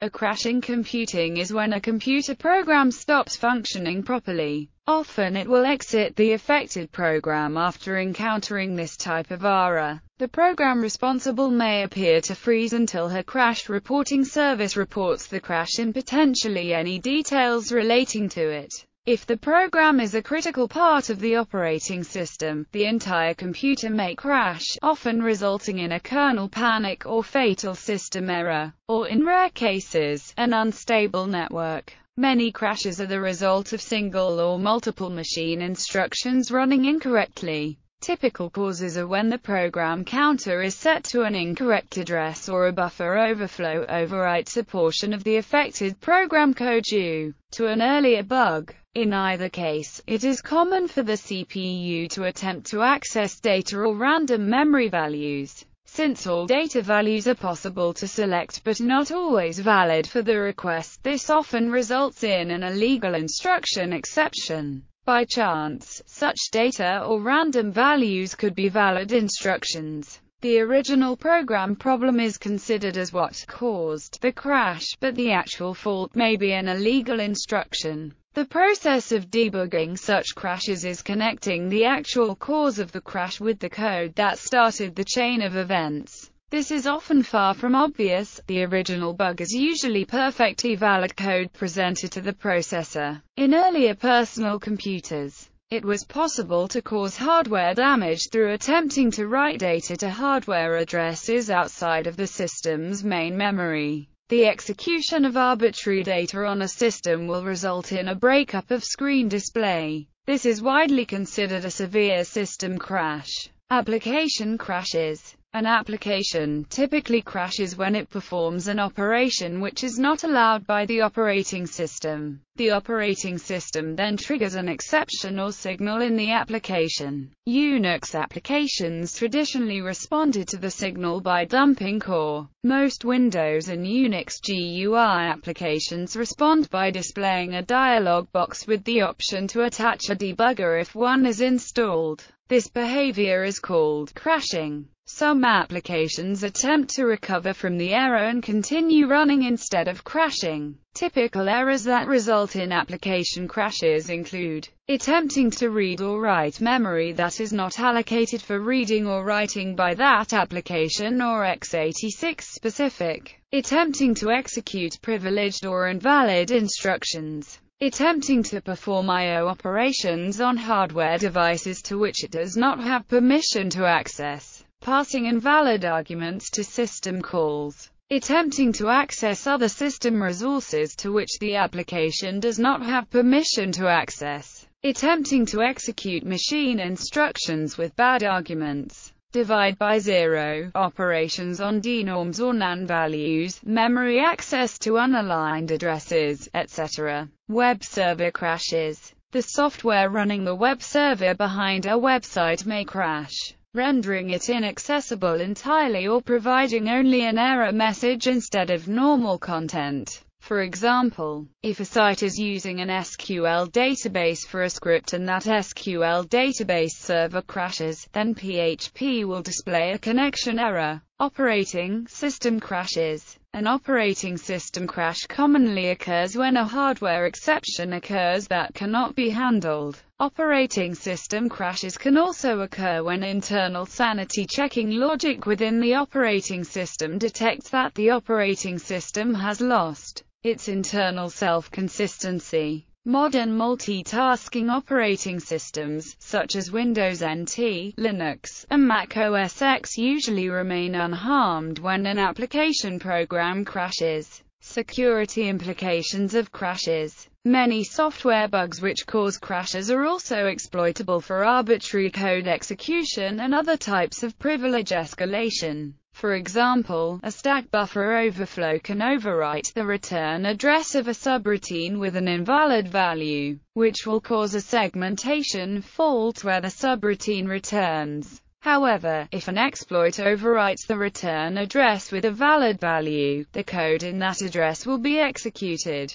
A crash in computing is when a computer program stops functioning properly. Often it will exit the affected program after encountering this type of error. The program responsible may appear to freeze until her crash reporting service reports the crash and potentially any details relating to it. If the program is a critical part of the operating system, the entire computer may crash, often resulting in a kernel panic or fatal system error, or in rare cases, an unstable network. Many crashes are the result of single or multiple machine instructions running incorrectly. Typical causes are when the program counter is set to an incorrect address or a buffer overflow overwrites a portion of the affected program code due to an earlier bug. In either case, it is common for the CPU to attempt to access data or random memory values. Since all data values are possible to select but not always valid for the request, this often results in an illegal instruction exception. By chance, such data or random values could be valid instructions. The original program problem is considered as what caused the crash, but the actual fault may be an illegal instruction. The process of debugging such crashes is connecting the actual cause of the crash with the code that started the chain of events. This is often far from obvious, the original bug is usually perfectly valid code presented to the processor. In earlier personal computers, it was possible to cause hardware damage through attempting to write data to hardware addresses outside of the system's main memory. The execution of arbitrary data on a system will result in a breakup of screen display. This is widely considered a severe system crash. Application crashes an application typically crashes when it performs an operation which is not allowed by the operating system. The operating system then triggers an exception or signal in the application. Unix applications traditionally responded to the signal by dumping core. Most Windows and Unix GUI applications respond by displaying a dialog box with the option to attach a debugger if one is installed. This behavior is called crashing. Some applications attempt to recover from the error and continue running instead of crashing. Typical errors that result in application crashes include attempting to read or write memory that is not allocated for reading or writing by that application or x86 specific, attempting to execute privileged or invalid instructions, attempting to perform I.O. operations on hardware devices to which it does not have permission to access passing invalid arguments to system calls, attempting to access other system resources to which the application does not have permission to access, attempting to execute machine instructions with bad arguments, divide by zero, operations on denorms or NaN values, memory access to unaligned addresses, etc. Web server crashes. The software running the web server behind a website may crash rendering it inaccessible entirely or providing only an error message instead of normal content. For example, if a site is using an SQL database for a script and that SQL database server crashes, then PHP will display a connection error. Operating system crashes. An operating system crash commonly occurs when a hardware exception occurs that cannot be handled. Operating system crashes can also occur when internal sanity checking logic within the operating system detects that the operating system has lost its internal self-consistency. Modern multitasking operating systems, such as Windows NT, Linux, and Mac OS X usually remain unharmed when an application program crashes. Security implications of crashes Many software bugs which cause crashes are also exploitable for arbitrary code execution and other types of privilege escalation. For example, a stack buffer overflow can overwrite the return address of a subroutine with an invalid value, which will cause a segmentation fault where the subroutine returns. However, if an exploit overwrites the return address with a valid value, the code in that address will be executed.